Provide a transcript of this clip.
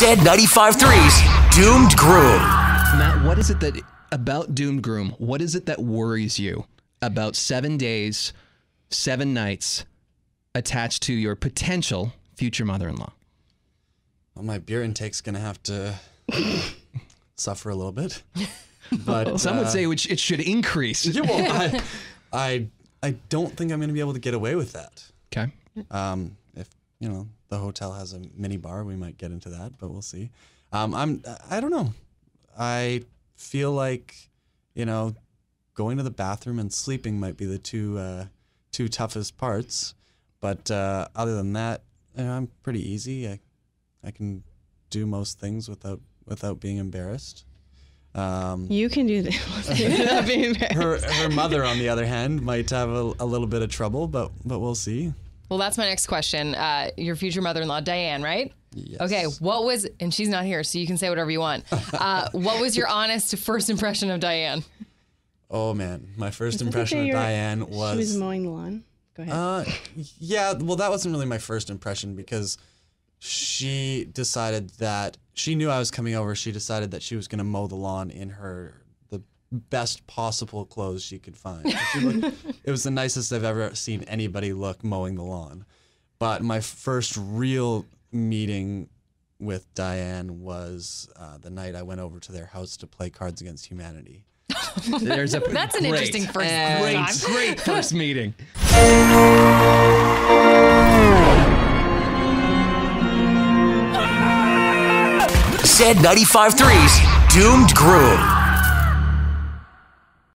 Z 95.3's Doomed Groom. Matt, what is it that about Doomed Groom? What is it that worries you about seven days, seven nights attached to your potential future mother-in-law? Well, my beer intake's gonna have to suffer a little bit. But Some would uh, say it should increase. yeah, well, I, I I don't think I'm gonna be able to get away with that. Okay. Um, if you know the hotel has a mini bar, we might get into that, but we'll see. Um, I'm I don't know. I feel like you know going to the bathroom and sleeping might be the two uh, two toughest parts, but uh, other than that, you know, I'm pretty easy. I I can do most things without without being embarrassed. Um, You can do this without being embarrassed. her her mother, on the other hand, might have a, a little bit of trouble, but but we'll see. Well, that's my next question. Uh, your future mother-in-law, Diane, right? Yes. Okay. What was? And she's not here, so you can say whatever you want. Uh, what was your honest first impression of Diane? Oh man, my first impression of your- Diane She was. was mowing the lawn. Go ahead. uh, yeah, well, that wasn't really my first impression because she decided that she knew I was coming over. She decided that she was going to mow the lawn in her the best possible clothes she could find. She looked, it was the nicest I've ever seen anybody look mowing the lawn. But my first real meeting with Diane was uh, the night I went over to their house to play Cards Against Humanity. There's a That's an great, interesting first great, time. great first meeting. Z 95.3's Doomed Groom.